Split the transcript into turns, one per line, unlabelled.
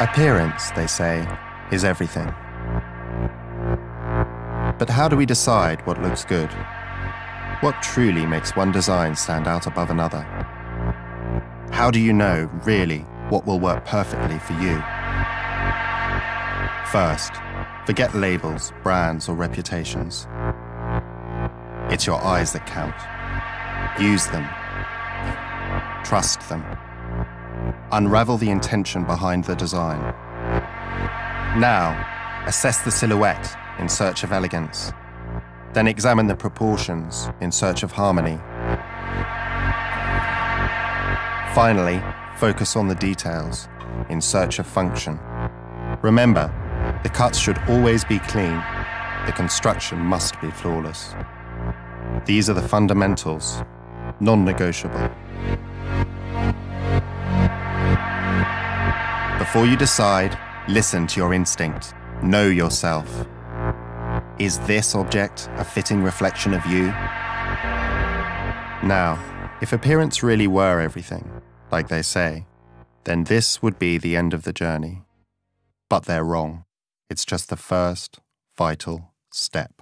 Appearance, they say, is everything. But how do we decide what looks good? What truly makes one design stand out above another? How do you know, really, what will work perfectly for you? First, forget labels, brands, or reputations. It's your eyes that count. Use them. Trust them. Unravel the intention behind the design. Now, assess the silhouette in search of elegance. Then examine the proportions in search of harmony. Finally, focus on the details in search of function. Remember, the cuts should always be clean. The construction must be flawless. These are the fundamentals, non-negotiable. Before you decide, listen to your instinct. Know yourself. Is this object a fitting reflection of you? Now, if appearance really were everything, like they say, then this would be the end of the journey. But they're wrong. It's just the first vital step.